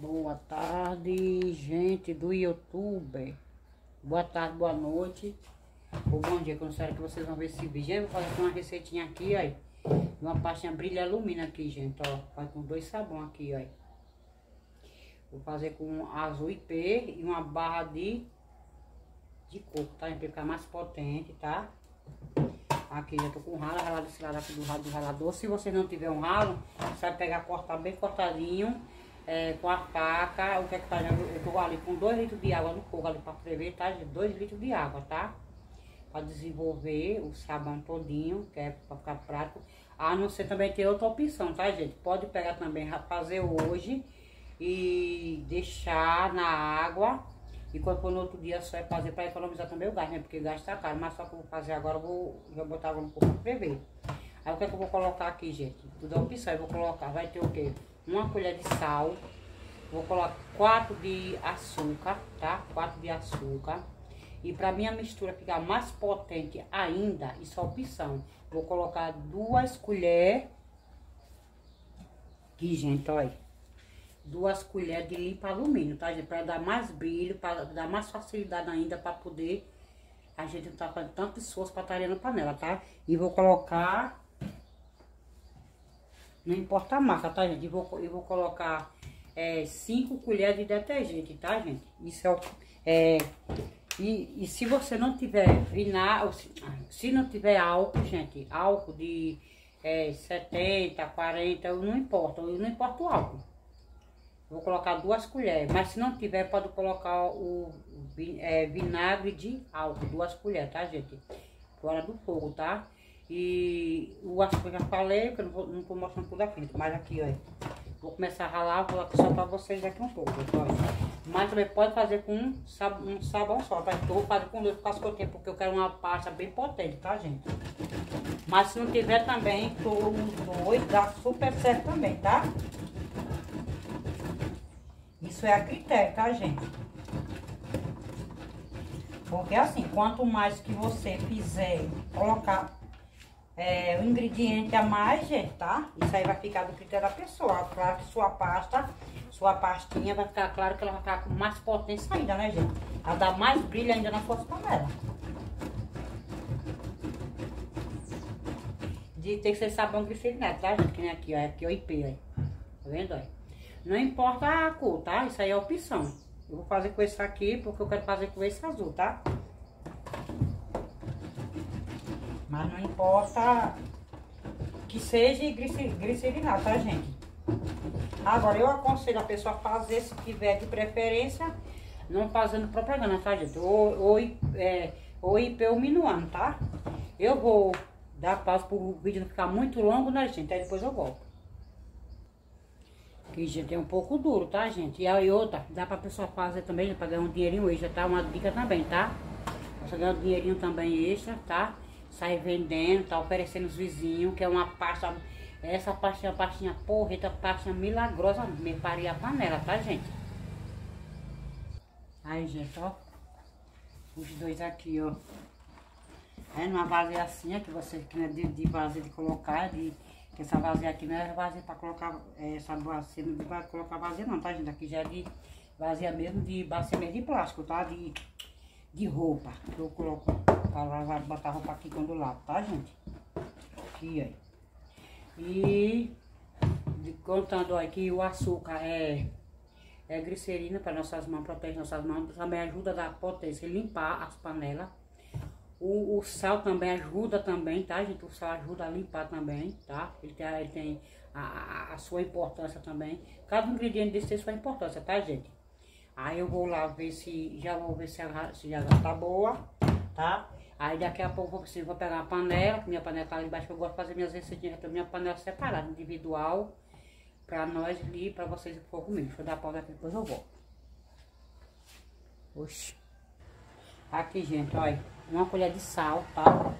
Boa tarde, gente do YouTube. Boa tarde, boa noite. Ou bom dia, sei que vocês vão ver esse vídeo. Eu vou fazer uma receitinha aqui, ó. Uma pastinha brilha alumínio aqui, gente, ó. Faz com dois sabões aqui, ó. Vou fazer com azul IP e uma barra de, de coco, tá? Pra ficar mais potente, tá? Aqui já tô com ralo, ralado esse lado aqui do ralo do ralador. Se você não tiver um ralo, você vai pegar, cortar bem cortadinho, é, com a faca. O que é que tá? Eu tô ali com 2 litros de água no fogo ali pra ferver, tá? 2 litros de água, tá? Pra desenvolver o sabão todinho, que é pra ficar prático. A não ser também ter outra opção, tá, gente? Pode pegar também, fazer hoje e deixar na água e quando for no outro dia só é fazer para economizar também o gás, né? Porque gás tá caro. Mas só que eu vou fazer agora, eu vou já botar água no pouco para ferver. Aí o que é que eu vou colocar aqui, gente? Tudo é opção. Eu vou colocar, vai ter o quê? Uma colher de sal. Vou colocar quatro de açúcar, tá? Quatro de açúcar. E para minha mistura ficar mais potente ainda, isso é opção. Vou colocar duas colheres. Aqui, gente, olha duas colheres de limpa alumínio, tá, gente? Pra dar mais brilho, pra dar mais facilidade ainda pra poder a gente não tá fazendo tanto esforço pra tarear na panela, tá? E vou colocar... Não importa a marca, tá, gente? E vou, eu vou colocar é, cinco colheres de detergente, tá, gente? Isso é... é e, e se você não tiver vinagre, se, se não tiver álcool, gente, álcool de é, 70, 40, não importa, não importa o álcool. Vou colocar duas colheres, mas se não tiver, pode colocar o é, vinagre de álcool, duas colheres, tá, gente? Fora do fogo, tá? E o açúcar já falei, que eu não, vou, não tô mostrando tudo aqui, mas aqui, ó. Vou começar a ralar, vou só pra vocês aqui um pouco, pessoal. Mas também pode fazer com um, sab, um sabão só, tá? Então, eu vou fazer com dois cascotinhos, porque eu quero uma pasta bem potente, tá, gente? Mas se não tiver também, com dois, dá super certo também, tá? Isso é a critério, tá, gente? Porque assim, quanto mais que você fizer colocar é, o ingrediente a mais, gente, tá? Isso aí vai ficar do critério da pessoa. Claro que sua pasta, sua pastinha vai ficar, claro que ela vai ficar com mais potência ainda, né, gente? Ela dá mais brilho ainda na sua panela. De ter que ser sabão glicerinato, tá, gente? Que nem aqui, ó. Aqui, ó, IP, ó. Tá vendo, ó? Não importa a cor, tá? Isso aí é opção. Eu vou fazer com esse aqui, porque eu quero fazer com esse azul, tá? Mas não importa que seja glicerinato, tá, gente? Agora, eu aconselho a pessoa a fazer, se tiver de preferência, não fazendo propaganda, tá, gente? Ou, ou, é, ou IP ou minuano, tá? Eu vou dar pausa pro vídeo não ficar muito longo, né, gente? Aí depois eu volto. Que, gente, é um pouco duro, tá, gente? E aí outra, dá pra pessoa fazer também, pra ganhar um dinheirinho extra, tá? Uma dica também, tá? Você ganhar um dinheirinho também extra, tá? Sai vendendo, tá oferecendo os vizinhos, que é uma pasta... Essa pastinha, pastinha porreta, pastinha milagrosa, me paria a panela, tá, gente? Aí, gente, ó. Os dois aqui, ó. É numa vasilha assim, é que você, que não é de, de vasilha de colocar, de porque essa vazia aqui não é vazia pra colocar, é, essa bacia não vai colocar vazia não, tá gente? Aqui já é de vazia mesmo, de bacia mesmo de plástico, tá? De, de roupa, eu coloco pra lavar, botar roupa aqui quando lavo, tá gente? Aqui, aí. E contando ó, que o açúcar é, é glicerina para nossas mãos, protege nossas mãos, também ajuda a dar potência, limpar as panelas o, o, sal também ajuda também, tá, gente? O sal ajuda a limpar também, tá? Ele tem, ele tem a, a, a sua importância também. Cada ingrediente desse tem sua importância, tá, gente? Aí eu vou lá ver se, já vou ver se, ela, se já tá boa, tá? Aí daqui a pouco eu vou pegar a panela, minha panela tá ali embaixo, que eu gosto de fazer minhas receitinhas, então minha panela separada, individual, pra nós ali, pra vocês que for comigo. Deixa eu dar a pausa aqui, depois eu volto. Oxi. Aqui, gente, olha uma colher de sal, tá?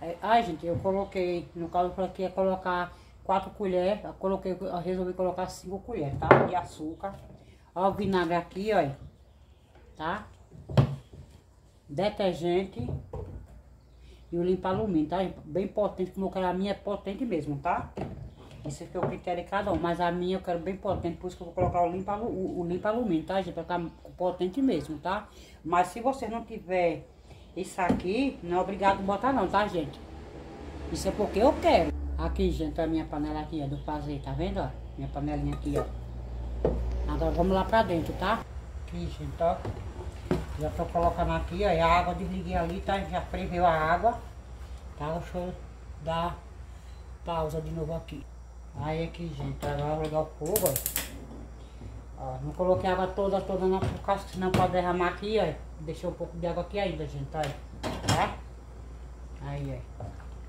É, ai, gente, eu coloquei, no caso eu que ia colocar quatro colheres, eu coloquei, eu resolvi colocar cinco colheres, tá? De açúcar. Ó o vinagre aqui, ó, tá? Detergente e o limpa alumínio, tá? Bem potente, como eu quero a minha é potente mesmo, tá? Isso é o critério de cada um. Mas a minha eu quero bem potente, por isso que eu vou colocar o limpa, o, o limpa alumínio, tá, gente? Pra ficar potente mesmo, tá? Mas se você não tiver isso aqui, não é obrigado a botar não, tá, gente? Isso é porque eu quero. Aqui, gente, a minha panela aqui, ó, do fazer, tá vendo, ó? Minha panelinha aqui, ó. Agora vamos lá pra dentro, tá? Aqui, gente, ó. Já tô colocando aqui, ó. a água desliguei ali, tá? Já ferveu a água. Tá? Deixa eu dar pausa de novo aqui. Aí aqui, gente, agora vou ligar o fogo, ó. ó. Não coloquei a água toda, toda não, por senão pode derramar aqui, ó. Deixei um pouco de água aqui ainda, gente, ó. Tá? Aí, ó.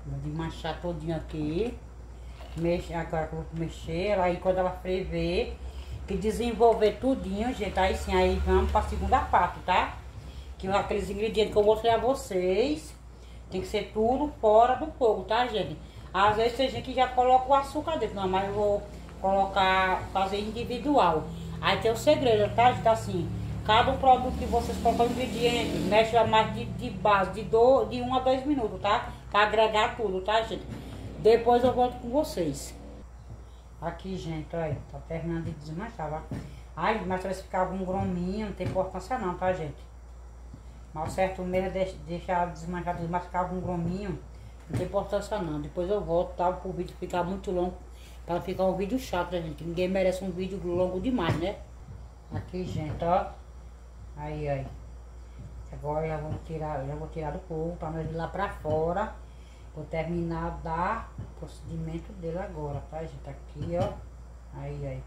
Vou desmanchar todinho aqui. Mexe, agora eu vou mexer, aí quando ela ferver, que desenvolver tudinho, gente, aí sim, aí vamos pra segunda parte, tá? Que aqueles ingredientes que eu mostrei a vocês, tem que ser tudo fora do fogo, tá, gente? Às vezes tem gente que já coloca o açúcar dentro, não, mas eu vou colocar, fazer individual. Aí tem o segredo, tá, gente? Assim, cada produto que vocês colocam ingrediente, mexe a mais de, de base, de, do, de 1 um a 2 minutos, tá? Pra agregar tudo, tá, gente? Depois eu volto com vocês. Aqui, gente, olha, tá terminando de desmanchar, ó. Ai, mas se ficar algum grominho, não tem importância não, tá, gente? Mas o certo mesmo é deixar desmanchar, mas ficar algum grominho, não tem importância não. Depois eu volto, tá? Pro vídeo ficar muito longo, para ficar um vídeo chato, né, gente? Ninguém merece um vídeo longo demais, né? Aqui, gente, ó. Aí, aí. Agora já vou tirar, já vou tirar do fogo para nós ir lá pra fora. Vou terminar da procedimento dele agora, tá, gente? Aqui, ó. Aí, aí.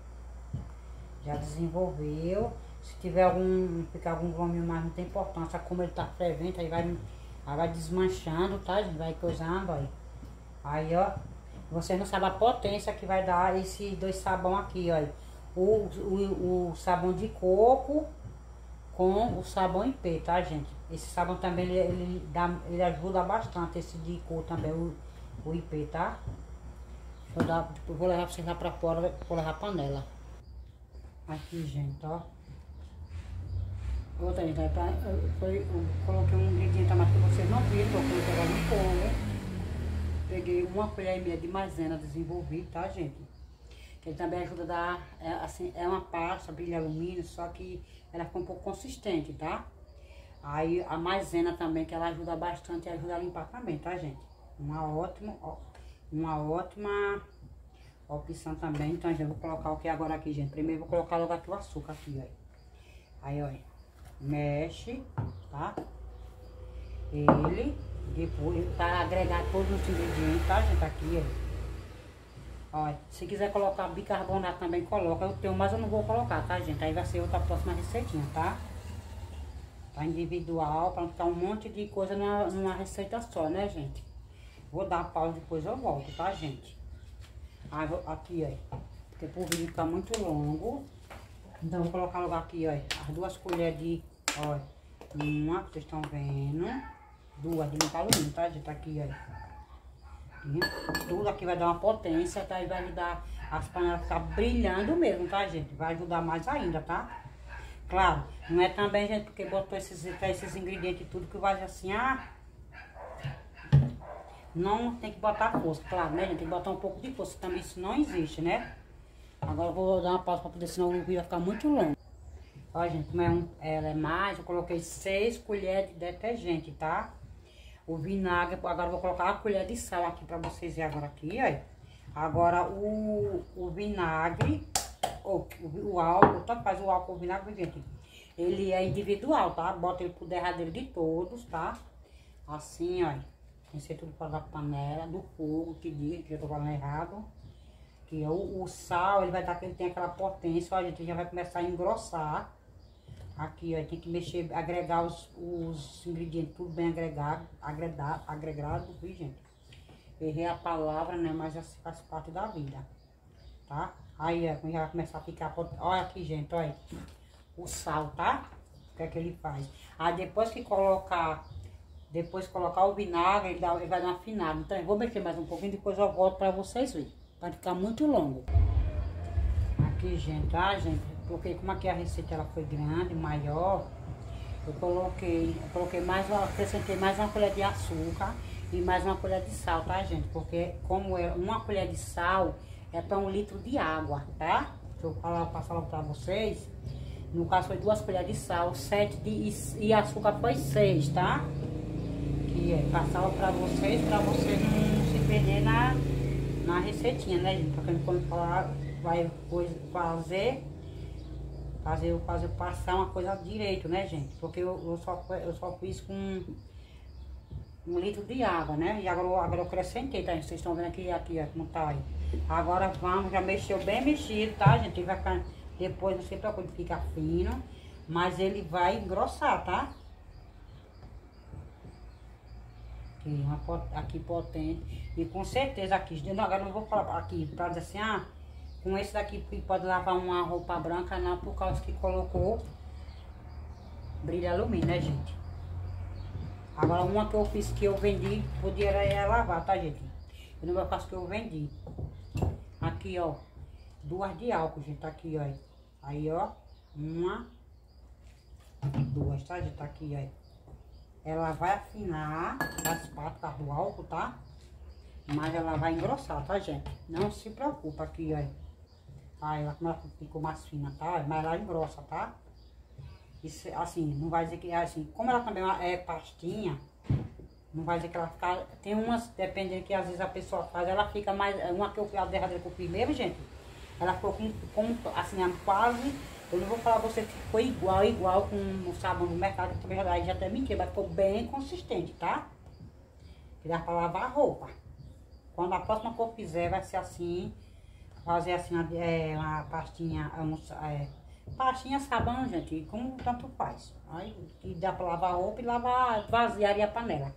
Já desenvolveu. Se tiver algum, ficar algum gominho mais, não tem importância. Como ele tá fervendo, aí vai, aí vai desmanchando, tá, gente? Vai coisando, aí. Aí, ó. Vocês não sabem a potência que vai dar esses dois sabão aqui, ó. O, o, o sabão de coco com o sabão em pé, tá, gente? Esse sabão também, ele, ele, dá, ele ajuda bastante, esse de cor também, o, o IP, tá? Eu dar, vou levar pra vocês lá pra fora, vou levar a panela. Aqui, gente, ó. Outra, gente, pra, eu, foi, eu coloquei um ingrediente a mais que vocês não viram, colocando ela no fogo. Peguei uma colher e meia de maisena desenvolvido, tá, gente? Ele também ajuda a dar, é, assim, é uma pasta, brilha alumínio, só que ela fica um pouco consistente, tá? Aí a maisena também, que ela ajuda bastante ajuda a limpar também, tá, gente? Uma ótima, uma ótima opção também. Então, já vou colocar o que agora aqui, gente? Primeiro vou colocar logo aqui o açúcar aqui, ó. Aí, ó. Mexe, tá? Ele, depois, para agregar todos os ingredientes, tá, gente? Aqui, ó. Ó, se quiser colocar bicarbonato também, coloca. Eu tenho, mas eu não vou colocar, tá, gente? Aí vai ser outra próxima receitinha, tá? Tá individual, para não ficar um monte de coisa numa, numa receita só, né, gente? Vou dar pausa, depois eu volto, tá, gente? Aí, vou, aqui, ó. Porque pro vídeo ficar muito longo. Então, vou colocar logo aqui, ó. As duas colheres de, ó. Uma, que vocês estão vendo. Duas de alumínio, tá, gente? Aqui, ó. Tudo aqui vai dar uma potência, tá? E vai ajudar as panelas a ficar brilhando mesmo, tá, gente? Vai ajudar mais ainda, tá? Claro, não é também, gente, porque botou esses, esses ingredientes tudo que vai assim, ah. Não tem que botar força, claro, né, gente? Tem que botar um pouco de força. Também isso não existe, né? Agora eu vou dar uma pausa pra poder, senão o vídeo vai ficar muito longo. Ó, gente, como é um, ela é mais, eu coloquei seis colheres de detergente, tá? O vinagre, agora eu vou colocar a colher de sal aqui pra vocês verem agora aqui, ó. Agora o, o vinagre, o, o álcool, tanto faz o álcool, vinagre, gente. Ele é individual, tá? Bota ele pro derradeiro de todos, tá? Assim, ó. Que ser tudo para da panela, do fogo, que diga, que eu tô falando errado. Que é o, o sal, ele vai dar que ele tem aquela potência, ó, a gente já vai começar a engrossar. Aqui, ó, tem que mexer, agregar os, os ingredientes tudo bem agregado, agregado, agregado, viu, gente? Errei a palavra, né, mas já faz parte da vida, tá? Aí, já vai começar a ficar... Olha aqui, gente, olha. O sal, tá? O que é que ele faz? Aí, depois que colocar... Depois colocar o vinagre, ele, dá, ele vai dar uma afinada. Então, eu vou mexer mais um pouquinho, depois eu volto pra vocês verem. Vai ficar muito longo. Aqui, gente, tá, gente? Coloquei, como aqui a receita ela foi grande, maior, eu coloquei, eu coloquei mais, acrescentei mais uma colher de açúcar e mais uma colher de sal, tá, gente? Porque como é uma colher de sal, é para um litro de água, tá? Deixa eu falar, passar pra vocês. No caso foi duas colheres de sal, sete de, e açúcar foi seis, tá? Que é passar pra vocês, pra vocês não se perder na, na receitinha, né, gente? Porque quando falar, vai fazer, fazer, fazer passar uma coisa direito, né, gente? Porque eu, eu, só, eu só fiz com um litro de água, né? E agora, agora eu acrescentei, tá? Vocês estão vendo aqui, aqui, ó, como tá aí. Agora vamos, já mexeu bem mexido, tá, gente? Vai ficar, depois não se preocupe, fica fino. Mas ele vai engrossar, tá? Aqui, uma, aqui potente. E com certeza aqui, agora não vou falar aqui, pra dizer assim, ah, com esse daqui pode lavar uma roupa branca, não, por causa que colocou brilho alumínio, né, gente? Agora uma que eu fiz que eu vendi, podia era lavar, tá, gente? Eu não vou fazer que eu vendi. Aqui, ó. Duas de álcool, gente. Tá aqui, ó. Aí, ó. Uma. Duas, tá, gente? Tá aqui, ó. Ela vai afinar as patas do álcool, tá? Mas ela vai engrossar, tá, gente? Não se preocupa aqui, ó. Ela, ela ficou mais fina, tá? Mas ela engrossa, tá? Isso, assim, não vai dizer que, assim, como ela também é pastinha, não vai dizer que ela fica. Tem umas, dependendo que às vezes a pessoa faz, ela fica mais. Uma que eu fui a derradeira eu fiz mesmo, gente. Ela ficou com, com assim, quase. Eu não vou falar pra você que ficou igual, igual com o sabão do mercado, que também já, já até mentira, mas ficou bem consistente, tá? Que dá pra lavar a roupa. Quando a próxima que eu fizer vai ser assim, fazer assim, é, uma pastinha, é, pastinha sabão, gente, como tanto faz. Aí que dá pra lavar roupa e lavar, vaziar a panela.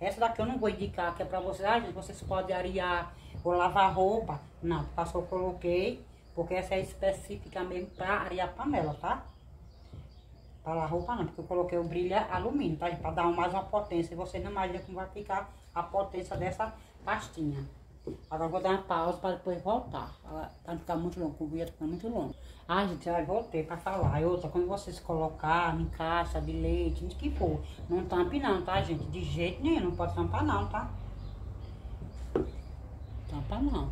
Essa daqui eu não vou indicar, que é pra vocês. Ah, gente, vocês podem arear ou lavar roupa. Não, passou, eu coloquei. Porque essa é específica mesmo pra arear panela, tá? Para lavar roupa não, porque eu coloquei o brilho alumínio, tá? Pra dar mais uma potência. E vocês não imaginam como vai ficar a potência dessa pastinha. Agora vou dar uma pausa para depois voltar. Para muito longo, o vídeo ficar muito longo. Ah, gente, já voltei para falar. E outra, quando vocês colocar em caixa de leite, de que for, não tampe não, tá, gente? De jeito nenhum, não pode tampar não, tá? Tampa não.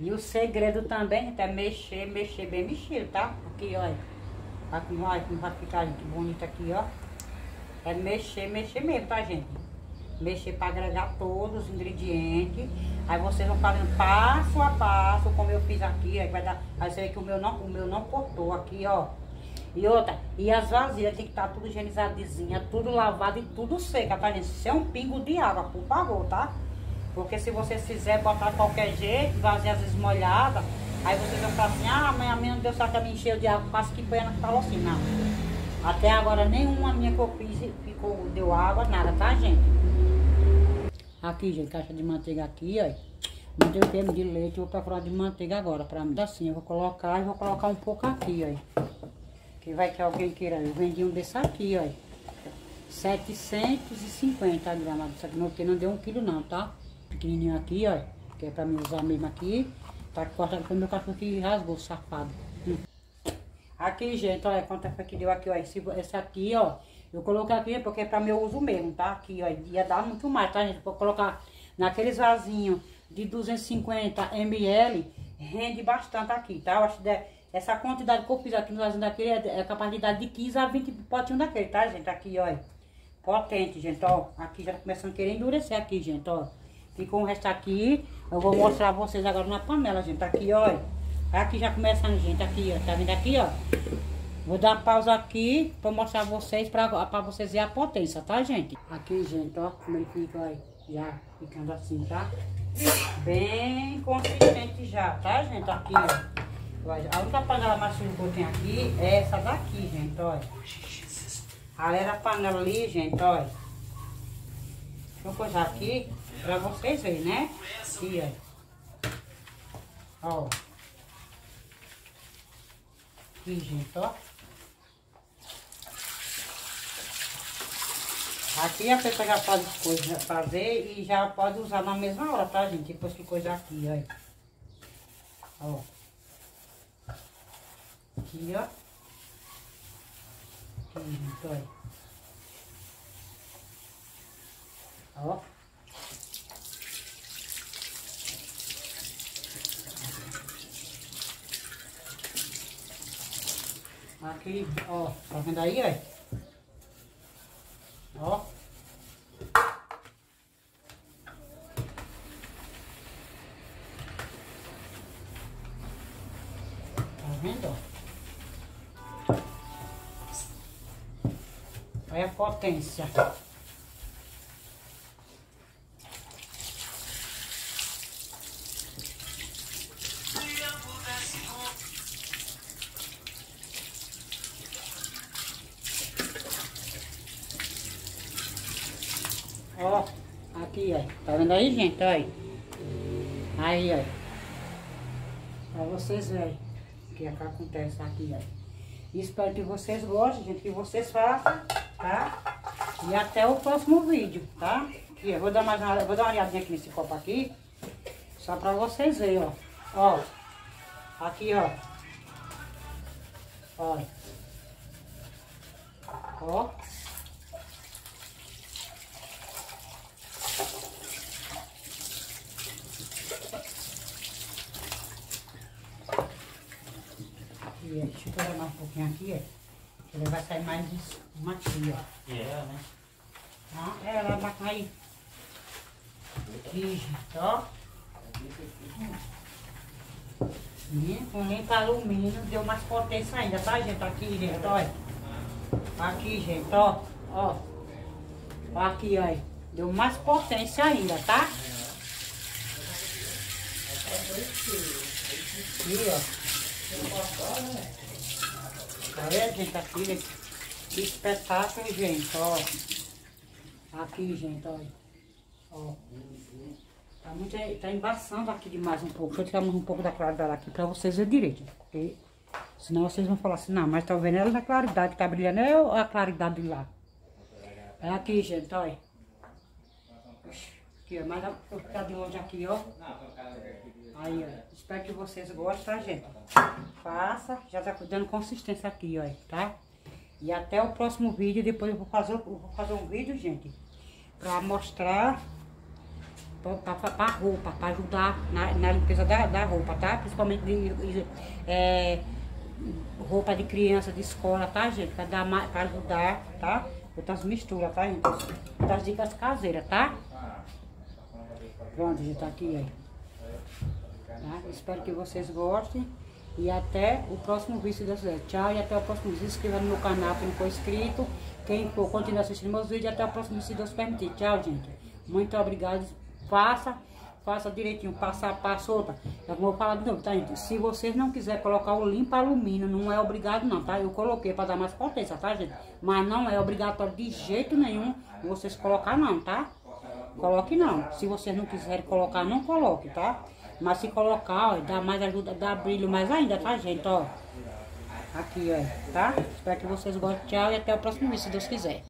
E o segredo também, gente, é mexer, mexer bem mexido, tá? Aqui, olha. Aqui, olha, como vai ficar, gente, bonito aqui, ó. É mexer, mexer mesmo, tá, gente? Mexer para agregar todos os ingredientes. Aí vocês vão fazendo passo a passo, como eu fiz aqui. Aí vai dar. Aí você vê que o meu não, o meu não cortou aqui, ó. E outra, e as vasilhas tem que estar tá tudo higienizadezinha, tudo lavado e tudo seca, tá, gente? Isso é um pingo de água, por favor, tá? Porque se vocês fizer botar qualquer jeito, vasilha às vezes molhada, aí vocês vão falar assim, ah, amanhã minha não deu certo, me encheu de água, quase que banha que falou assim, não. Até agora nenhuma minha que eu fiz ficou, deu água, nada, tá, gente? Aqui, gente, caixa de manteiga aqui, ó. Não deu tempo de leite, vou procurar de manteiga agora pra mim. Assim, eu vou colocar e vou colocar um pouco aqui, ó. Que vai que alguém queira. Eu vendi um desse aqui, ó. 750 gramas. Isso aqui não, não deu um quilo não, tá? Pequenininho aqui, ó. Que é pra mim usar mesmo aqui. Tá cortando foi meu cachorro que rasgou, safado. Aqui, gente, olha quanto foi que deu aqui, ó. Esse, esse aqui, ó. Eu coloquei aqui porque é para meu uso mesmo, tá? Aqui, ó, ia dar muito mais, tá, gente? Vou colocar naqueles vasinhos de 250 ml, rende bastante aqui, tá? Eu acho que essa quantidade que eu fiz aqui no vasinho daquele é, é capaz de dar de 15 a 20 potinhos daquele, tá, gente? Aqui, ó. Potente, gente, ó. Aqui já tá começando a querer endurecer aqui, gente, ó. Ficou o resto aqui. Eu vou mostrar vocês agora na panela, gente. Aqui, ó. Aqui já começando, gente. Aqui, ó. Tá vendo aqui, ó? Vou dar pausa aqui pra mostrar vocês, pra, pra vocês verem a potência, tá, gente? Aqui, gente, ó, como ele fica, ó, já ficando assim, tá? Bem consistente já, tá, gente? Aqui, ó. A única panela mais que eu tenho aqui é essa daqui, gente, ó. A era panela ali, gente, ó. Deixa eu coisar aqui pra vocês verem, né? Aqui, ó. Ó. Aqui, gente, ó. Aqui a pessoa já pode coisa, fazer e já pode usar na mesma hora, tá, gente? Depois que coisa aqui, olha. Ó. Aqui, ó. Aqui, gente, olha. Ó. Aqui, ó. Tá vendo aí, ó? Potência. Ó, aqui, ó. Tá vendo aí, gente? Aí. Aí, ó. Pra vocês verem o que, é que acontece aqui, ó. Espero que vocês gostem, gente, que vocês façam, tá? E até o próximo vídeo, tá? Aqui, eu vou dar mais uma, vou dar uma olhadinha aqui nesse copo aqui. Só pra vocês verem, ó. Ó. Aqui, ó. Olha. Ó. Aqui, deixa eu pegar mais um pouquinho aqui, ó. Ele vai sair mais uma aqui, ó. É, né? Tá? É, ela vai cair. Aqui, gente, ó. Limpa alumínio deu mais potência ainda, tá, gente? Aqui, gente, olha. Aqui, gente, ó. Ó. Aqui, ó. Deu mais potência ainda, tá? Aqui, ó. Tá vendo, gente? Aqui, gente. Que espetáculo, gente, ó. Aqui, gente, olha. Ó. Tá, muito, tá embaçando aqui demais um pouco. Deixa eu tirar mais um pouco da claridade aqui pra vocês verem direito. Porque senão vocês vão falar assim, não, mas tá vendo ela na claridade que tá brilhando é a claridade de lá. É aqui, gente, olha. Aqui, ó, mas vou ficar de longe aqui, ó. Aí, ó. Espero que vocês gostem, tá, gente? Faça. Já tá dando consistência aqui, ó, tá? E até o próximo vídeo. Depois eu vou fazer, eu vou fazer um vídeo, gente. Pra mostrar pra roupa, pra ajudar na, na limpeza da, da roupa, tá? Principalmente de, de, é, roupa de criança, de escola, tá, gente? Pra ajudar, tá? Outras misturas, tá, gente? Outras dicas caseiras, tá? Pronto, gente, tá aqui, aí. Tá? Espero que vocês gostem. E até o próximo vídeo, Deus quiser. Tchau e até o próximo vídeo. Se inscreva no meu canal quem não for inscrito. Quem for, continue assistindo meus vídeos. Até o próximo vídeo, se Deus permitir. Tchau, gente. Muito obrigado. Faça, faça direitinho, passo a passo, outra. Eu vou falar de novo, tá, gente? Se vocês não quiserem colocar o limpa alumínio, não é obrigado não, tá? Eu coloquei para dar mais potência, tá, gente? Mas não é obrigatório de jeito nenhum vocês colocar não, tá? Coloque não. Se vocês não quiserem colocar, não coloque, tá? Mas se colocar, ó, dá mais ajuda, dá brilho mais ainda, tá, gente? Ó. Aqui, ó, tá? Espero que vocês gostem. Tchau e até o próximo vídeo, se Deus quiser.